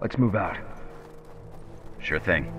Let's move out. Sure thing.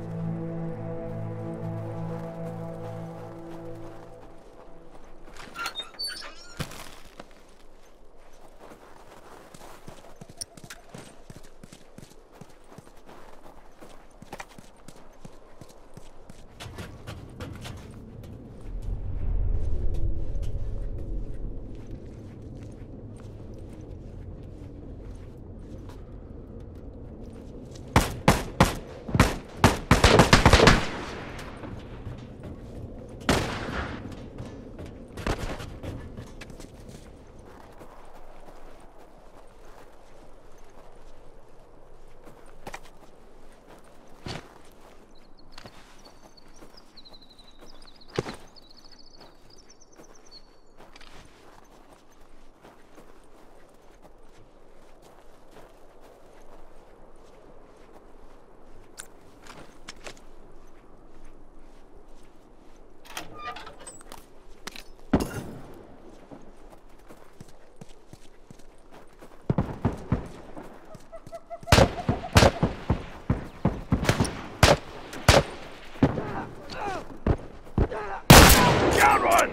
Down one!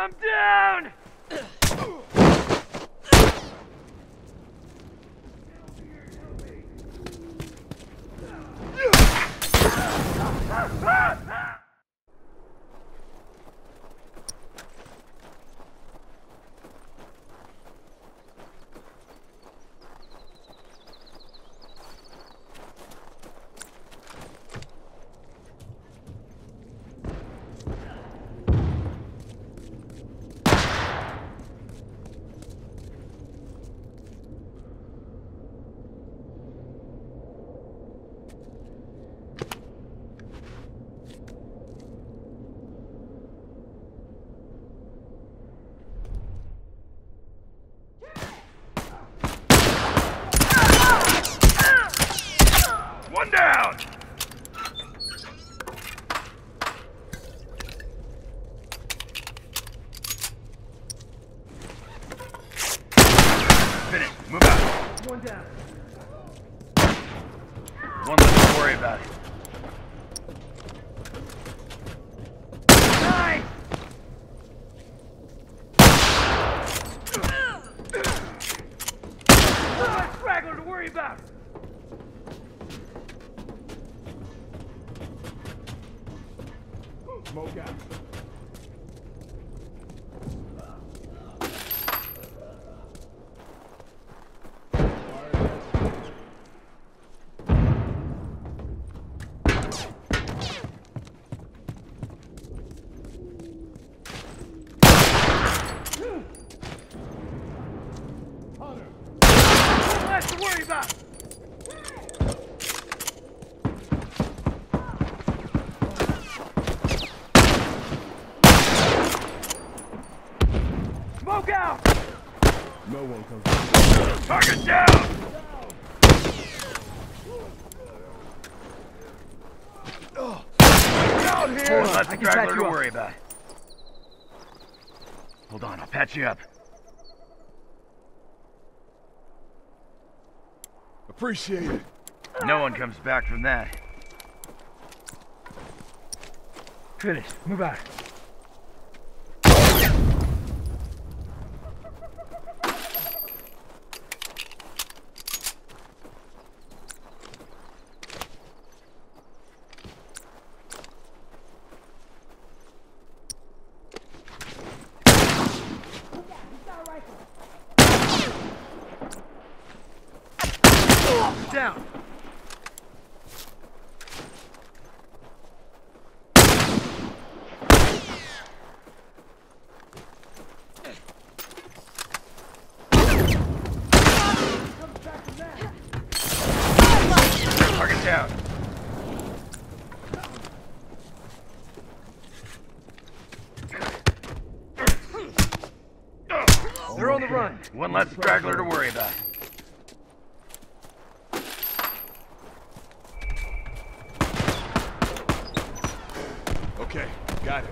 I'm down! One down! Finish. Move out. One down. One less to worry about. Nice! One less straggler to worry about. Smoke out. Hunter! One less to worry about. Smoke out! No one comes. Target down! Down here! Less I straggler to you worry about. Hold on, I'll patch you up. Appreciate it. No one comes back from that. Finished. Move out. Down. Target down. One less straggler to worry about. Okay, got it.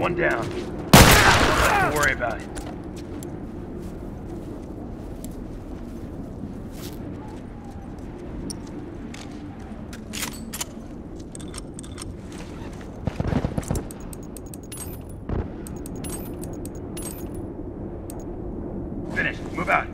One down. To worry about. Finished. Move out.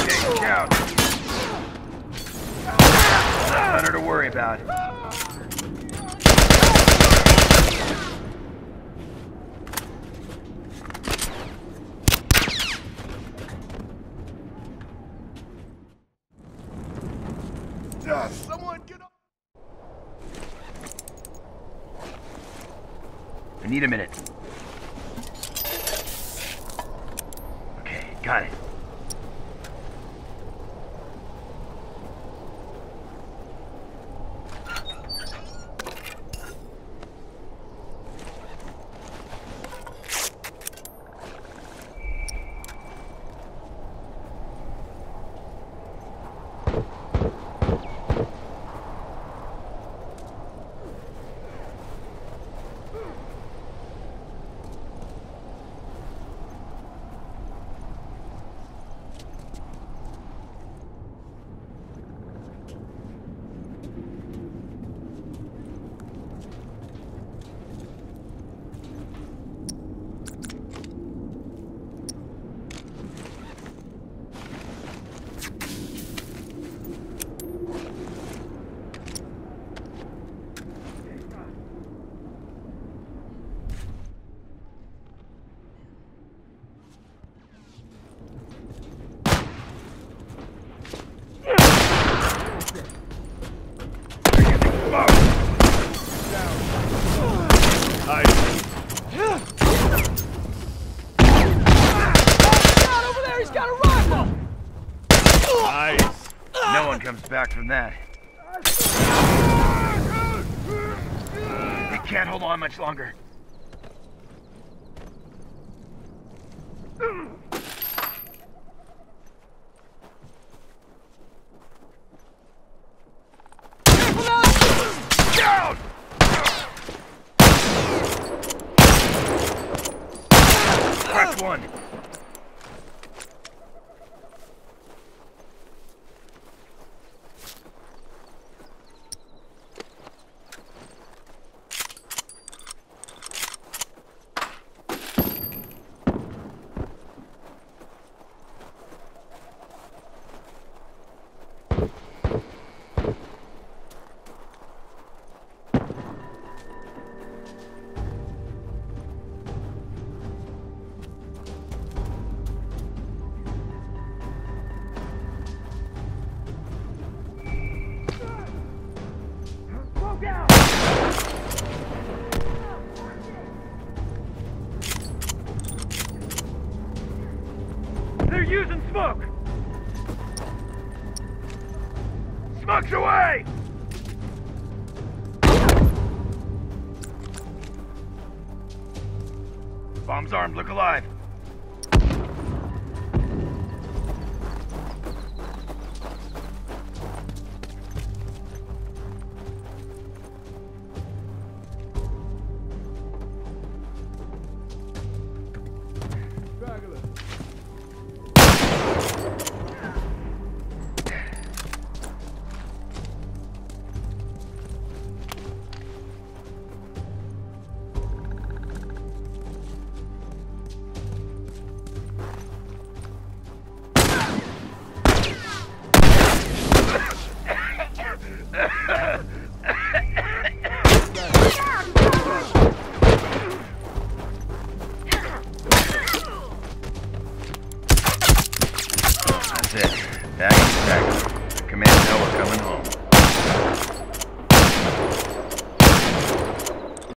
Okay, down. Less Hunter to worry about. Someone get up! I need a minute. Okay, got it. Nice. No one comes back from that. They can't hold on much longer. One. Smokes away! Bombs armed, look alive.